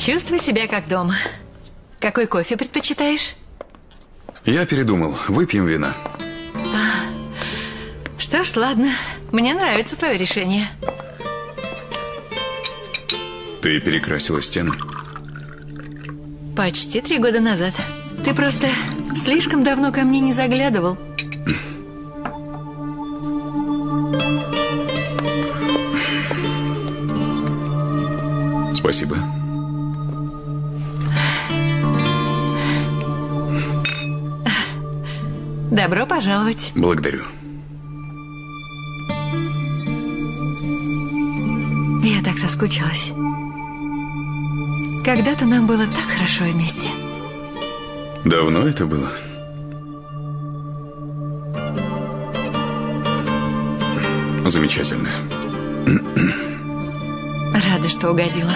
Чувствуй себя как дома. Какой кофе предпочитаешь? Я передумал. Выпьем вина. Что ж, ладно. Мне нравится твое решение. Ты перекрасила стену? Почти три года назад. Ты просто слишком давно ко мне не заглядывал. Спасибо. Добро пожаловать. Благодарю. Я так соскучилась. Когда-то нам было так хорошо вместе. Давно это было? Замечательно. Рада, что угодила.